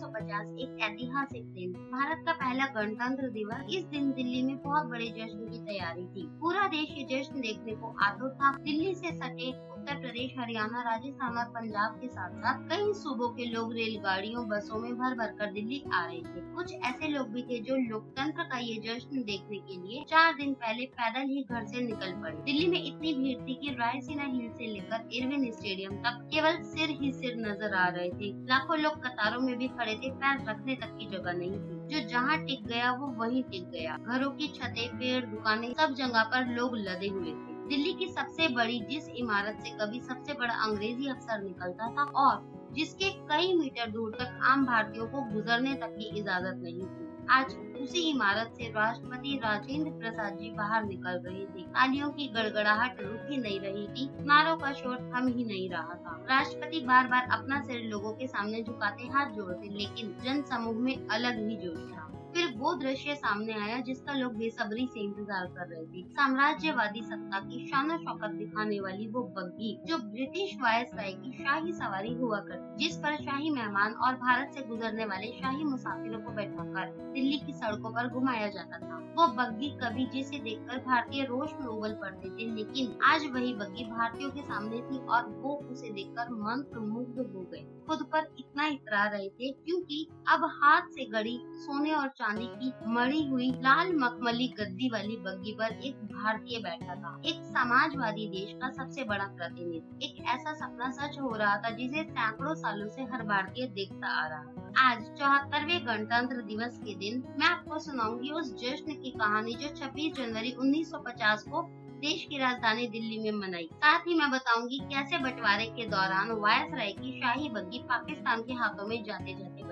1950 एक ऐतिहासिक दिन। भारत का पहला गणतंत्र दिवस। इस दिन दिल्ली में बहुत बड़े जश्न की तैयारी थी। पूरा देश ये जश्न देखने को आतुर था। दिल्ली से सटे उत्तर प्रदेश, हरियाणा, राजस्थान और पंजाब के साथ साथ कई सूबों के लोग रेलगाड़ियों, बसों में भर भर कर दिल्ली आ रहे थे। कुछ ऐसे लोग भी थे जो लोकतंत्र का ये जश्न देखने के लिए चार दिन पहले पैदल ही घर से निकल पड़े। दिल्ली में इतनी भीड़ थी कि रायसेना हिल से लेकर इरविन स्टेडियम तक केवल सिर ही सिर नज़र आ रहे थे। लाखों लोग कतारों में भी खड़े थे, पैर रखने तक की जगह नहीं थी। जो जहाँ टिक गया, वो वहीं टिक गया। घरों की छतें, पेड़, दुकानें, सब जगह पर लोग लदे हुए थे। दिल्ली की सबसे बड़ी, जिस इमारत से कभी सबसे बड़ा अंग्रेज़ी अफसर निकलता था और जिसके कई मीटर दूर तक आम भारतीयों को गुजरने तक की इजाज़त नहीं थी। आज उसी इमारत से राष्ट्रपति राजेंद्र प्रसाद जी बाहर निकल रहे थे। तालियों की गड़गड़ाहट रुक ही नहीं रही थी, नारों का शोर थम ही नहीं रहा था। राष्ट्रपति बार बार अपना सिर लोगों के सामने झुकाते हाथ जोड़ते, लेकिन जन समूह में अलग ही जोश था। फिर वो दृश्य सामने आया जिसका लोग बेसब्री से इंतज़ार कर रहे थे। साम्राज्यवादी सत्ता की शान शौकत दिखाने वाली वो बग्घी जो ब्रिटिश वायस राय की शाही सवारी हुआ कर जिस पर शाही मेहमान और भारत से गुजरने वाले शाही मुसाफिरों को बैठाकर दिल्ली की सड़कों पर घुमाया जाता था। वो बग्घी कभी जिसे देखकर भारतीय रोष में उबल पड़ते थे, लेकिन आज वही बग्घी भारतीयों के सामने थी और वो उसे देखकर मंत्र मुग्ध हो गए। खुद पर इतना इतरा रहे थे क्योंकि अब हाथ से गड़ी सोने और चांदी की मड़ी हुई लाल मखमली गद्दी वाली बग्गी पर एक भारतीय बैठा था। एक समाजवादी देश का सबसे बड़ा प्रतिनिधि। एक ऐसा सपना सच हो रहा था जिसे सैकड़ों सालों से हर भारतीय देखता आ रहा आज चौहत्तरवे गणतंत्र दिवस के दिन मैं आपको सुनाऊँगी उस जश्न की कहानी जो 26 जनवरी 1950 को देश की राजधानी दिल्ली में मनाई। साथ ही मैं बताऊँगी कैसे बंटवारे के दौरान वायस राय की शाही बग्घी पाकिस्तान के हाथों में जाते जाते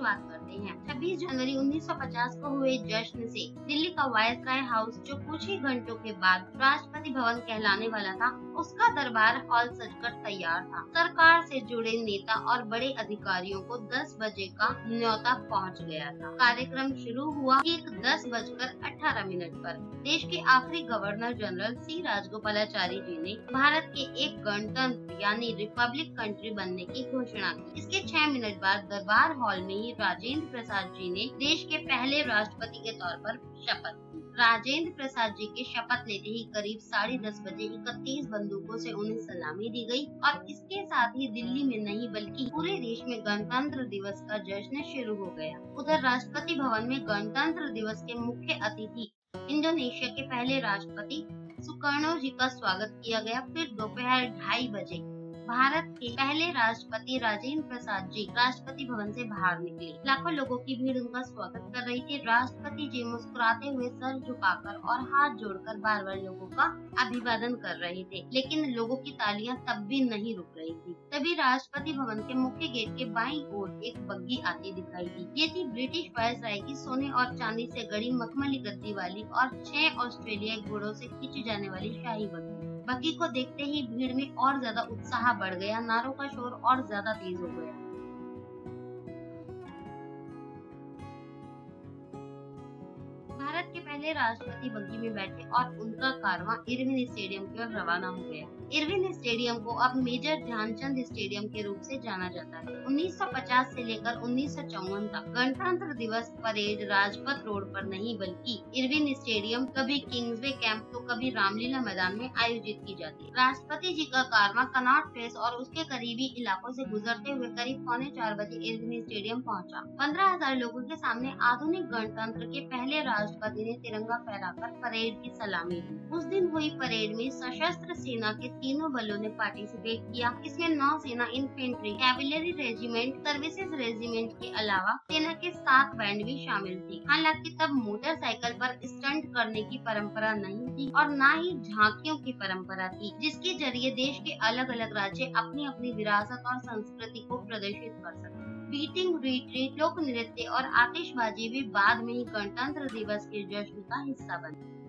शुरुआत करते हैं। 26 जनवरी 1950 को हुए जश्न से दिल्ली का वायसराय हाउस जो कुछ ही घंटों के बाद राष्ट्रपति भवन कहलाने वाला था, उसका दरबार हॉल सजकर तैयार था। सरकार से जुड़े नेता और बड़े अधिकारियों को 10 बजे का न्योता पहुँच गया था। कार्यक्रम शुरू हुआ ठीक दस बजकर अठारह मिनट पर। देश के आखिरी governor general C Rajagopalachari ji ने भारत के एक गणतंत्र, यानी रिपब्लिक कंट्री बनने की घोषणा की। इसके छह मिनट बाद दरबार हॉल में ही राजेंद्र प्रसाद जी ने देश के पहले राष्ट्रपति के तौर पर शपथ। राजेंद्र प्रसाद जी के शपथ लेते ही करीब साढ़े दस बजे इकतीस बंदूकों से उन्हें सलामी दी गई और इसके साथ ही दिल्ली में नहीं बल्कि पूरे देश में गणतंत्र दिवस का जश्न शुरू हो गया। उधर राष्ट्रपति भवन में गणतंत्र दिवस के मुख्य अतिथि इंडोनेशिया के पहले राष्ट्रपति सुकर्णो जी का स्वागत किया गया, फिर दोपहर ढाई बजे भारत के पहले राष्ट्रपति राजेंद्र प्रसाद जी राष्ट्रपति भवन से बाहर निकले। लाखों लोगों की भीड़ उनका स्वागत कर रही थी। राष्ट्रपति जी मुस्कुराते हुए सर झुकाकर और हाथ जोड़कर बार बार लोगों का अभिवादन कर रहे थे। लेकिन लोगों की तालियाँ तब भी नहीं रुक रही थी। तभी राष्ट्रपति भवन के मुख्य गेट के बाई ओर एक बग्गी आती दिखाई दी। ये थी ब्रिटिश वायस राय की सोने और चांदी से गड़ी मखमली गद्दी वाली और छह ऑस्ट्रेलियाई घोड़ों से खींची जाने वाली शाही बग्गी बग्गी को देखते ही भीड़ में और ज़्यादा उत्साह बढ़ गया, नारों का शोर और ज़्यादा तेज हो गया। भारत के पहले राष्ट्रपति बग्गी में बैठे और उनका कारवां इरविन स्टेडियम की ओर रवाना हो गया। इरविन स्टेडियम को अब मेजर ध्यानचंद स्टेडियम के रूप से जाना जाता है। 1950 से लेकर उन्नीस सौ चौवन तक गणतंत्र दिवस परेड राजपथ रोड पर नहीं, बल्कि इरविन स्टेडियम, कभी किंग्सवे कैंप तो कभी रामलीला मैदान में आयोजित की जाती है। राष्ट्रपति जी का कारवा कनॉट प्लेस और उसके करीबी इलाकों से गुजरते हुए करीब पौने चार बजे इरविन स्टेडियम पहुँचा। पंद्रह हज़ार लोगों के सामने आधुनिक गणतंत्र के पहले राष्ट्रपति ने तिरंगा फहराकर परेड की सलामी दी उस दिन हुई परेड में सशस्त्र सेना के तीनों बलों ने पार्टिसिपेट किया। इसमें नौसेना infantry cavalry regiment services regiment के अलावा सेना के सात बैंड भी शामिल थे। हालाँकि तब मोटरसाइकिल पर स्टंट करने की परंपरा नहीं थी और न ही झांकियों की परंपरा थी, जिसके ज़रिए देश के अलग अलग राज्य अपनी अपनी विरासत और संस्कृति को प्रदर्शित कर सकते बीटिंग रिट्रीट लोक नृत्य और आतिशबाजी भी बाद में ही गणतंत्र दिवस के जश्न का हिस्सा बने।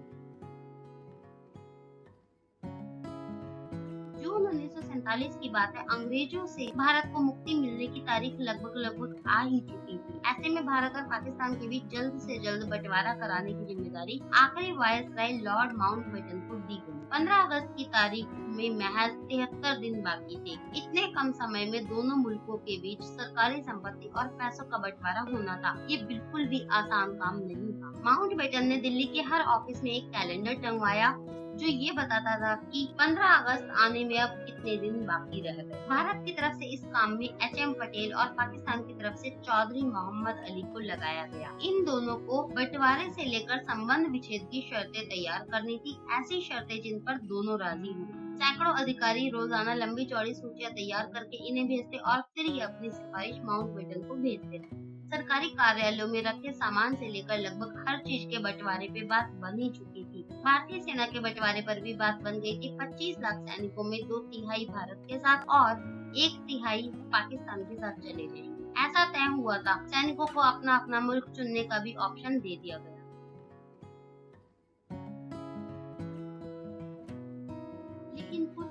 जून उन्नीस की बात है, अंग्रेज़ों से भारत को मुक्ति मिलने की तारीख लगभग लगभग आ ही चुकी थी। ऐसे में भारत और पाकिस्तान के बीच जल्द से जल्द बंटवारा कराने की ज़िम्मेदारी आखिरी viceroy lord Mountbatten को दी गई। पंद्रह अगस्त की तारीख में महज तिहत्तर दिन बाकी थे। इतने कम समय में दोनों मुल्कों के बीच सरकारी संपत्ति और पैसों का बंटवारा होना था। ये बिल्कुल भी आसान काम नहीं था। माउंट बेटन ने दिल्ली के हर ऑफ़िस में एक कैलेंडर टंगवाया जो ये बताता था कि 15 अगस्त आने में अब कितने दिन बाकी रह गए। भारत की तरफ़ से इस काम में एच एम पटेल और पाकिस्तान की तरफ़ से चौधरी मोहम्मद अली को लगाया गया। इन दोनों को बंटवारे से लेकर संबंध विच्छेद की शर्तें तैयार करनी थी ऐसी शर्तें जिन पर दोनों राज़ी हुए। सैकड़ों अधिकारी रोज़ाना लंबी चौड़ी सूचियाँ तैयार करके इन्हें भेजते और फिर ये अपनी सिफारिश माउंट बेटन को भेजते थे सरकारी कार्यालयों में रखे सामान से लेकर लगभग हर चीज़ के बंटवारे पे बात बन ही चुकी थी। भारतीय सेना के बंटवारे पर भी बात बन गई कि 25 लाख सैनिकों में दो तिहाई भारत के साथ और एक तिहाई पाकिस्तान के साथ चले गए। ऐसा तय हुआ था। सैनिकों को अपना अपना मुल्क चुनने का भी ऑप्शन दे दिया गया।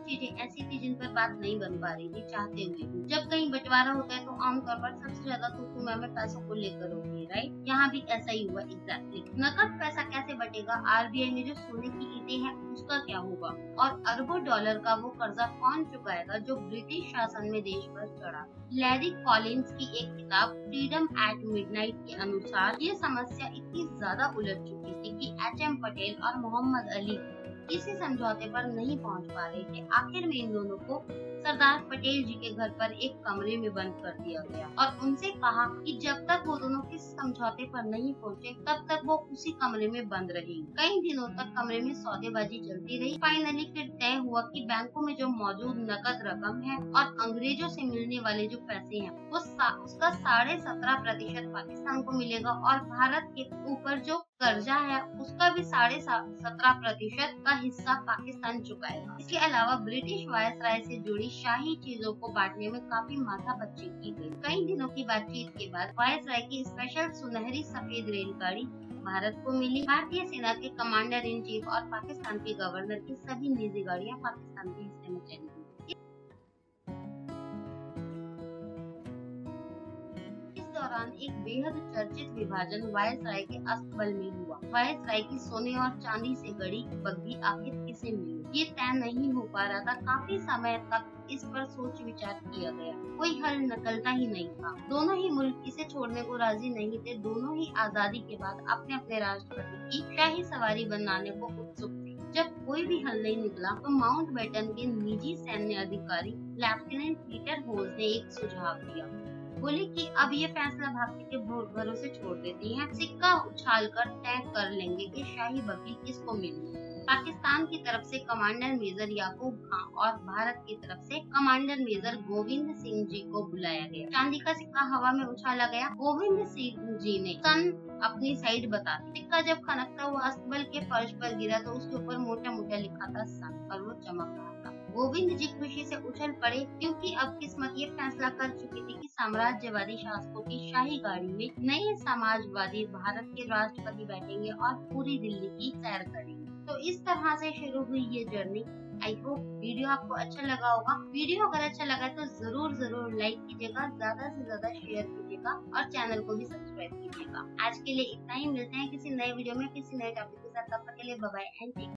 चीज़ें ऐसी थी जिन पर बात नहीं बन पा रही थी, चाहते हुए। जब कहीं बंटवारा होता है तो आमतौर पर सबसे ज़्यादा तो तुम्हें में पैसों को लेकर होती है राइट यहाँ भी ऐसा ही हुआ एग्जैक्टली नकद पैसा कैसे बटेगा? आरबीआई में जो सोने की ईटें हैं, उसका क्या होगा? और अरबों डॉलर का वो कर्जा कौन चुकाएगा जो ब्रिटिश शासन में देश पर चढ़ा? लैरी कॉलिंस की एक किताब, फ्रीडम एट मिडनाइट के अनुसार, ये समस्या इतनी ज़्यादा उलझ चुकी थी कि एच एम पटेल और मोहम्मद अली किसी समझौते पर नहीं पहुँच पा रहे थे आखिर में इन दोनों को सरदार पटेल जी के घर पर एक कमरे में बंद कर दिया गया। और उनसे कहा कि जब तक वो दोनों किस समझौते पर नहीं पहुँचे तब तक वो उसी कमरे में बंद रहेंगे। कई दिनों तक कमरे में सौदेबाजी चलती रही। फाइनली फिर तय हुआ कि बैंकों में जो मौजूद नकद रकम है और अंग्रेज़ों से मिलने वाले जो पैसे हैं वो सा, उसका साढ़े सत्रह प्रतिशत पाकिस्तान को मिलेगा और भारत के ऊपर जो कर्जा है, उसका भी साढ़े सत्रह प्रतिशत का हिस्सा पाकिस्तान चुकाएगा। इसके अलावा ब्रिटिश वायसराय से जुड़ी शाही चीज़ों को बांटने में काफ़ी माथा बच्ची की गई। कई दिनों की बातचीत के बाद वायसराय की स्पेशल सुनहरी सफ़ेद रेलगाड़ी भारत को मिली। भारतीय सेना के कमांडर इन चीफ और पाकिस्तान के गवर्नर की सभी निजी गाड़ियाँ पाकिस्तान के हिस्से में चली। दौरान एक बेहद चर्चित विभाजन वायसराय के अस्तबल में हुआ। वायसराय की सोने और चांदी से गड़ी बग्घी आखिर किसे मिली। ये तय नहीं हो पा रहा था काफ़ी समय तक इस पर सोच विचार किया गया। कोई हल निकलता ही नहीं था। दोनों ही मुल्क इसे छोड़ने को राज़ी नहीं थे। दोनों ही आज़ादी के बाद अपने अपने राष्ट्रपति की शाही सवारी बनाने को उत्सुक थे। जब कोई भी हल नहीं निकला तो माउंट बेटन के निजी सैन्य अधिकारी लेफ्टिनेंट पीटर होल्स ने एक सुझाव दिया। बोले कि अब ये फैसला भारती के भरोसे छोड़ देती हैं। सिक्का उछाल कर तय कर लेंगे कि शाही बकरी किसको मिली पाकिस्तान की तरफ़ से कमांडर मेजर याकूब खान और भारत की तरफ़ से कमांडर मेजर गोविंद सिंह जी को बुलाया गया। चांदी का सिक्का हवा में उछाला गया। गोविंद सिंह जी ने सन अपनी साइड बता सिक्का जब खनकता हुआ अस्तबल के फर्श पर गिरा तो उसके ऊपर मोटा मोटा लिखा था, सन और वो चमक रहा था। गोविंद जी खुशी से उछल पड़े, क्योंकि अब किस्मत ये फैसला कर चुकी थी कि साम्राज्यवादी शासकों की शाही गाड़ी में नए समाजवादी भारत के राष्ट्रपति बैठेंगे और पूरी दिल्ली की सैर करेंगे। तो इस तरह से शुरू हुई ये जर्नी। आई होप वीडियो आपको अच्छा लगा होगा। वीडियो अगर अच्छा लगा तो ज़रूर ज़रूर लाइक कीजिएगा, ज़्यादा से ज़्यादा शेयर कीजिएगा और चैनल को भी सब्सक्राइब कीजिएगा। आज के लिए इतना ही। मिलते हैं किसी नए वीडियो में, किसी नए टॉपिक के साथ। तब तक के लिए बाय एंड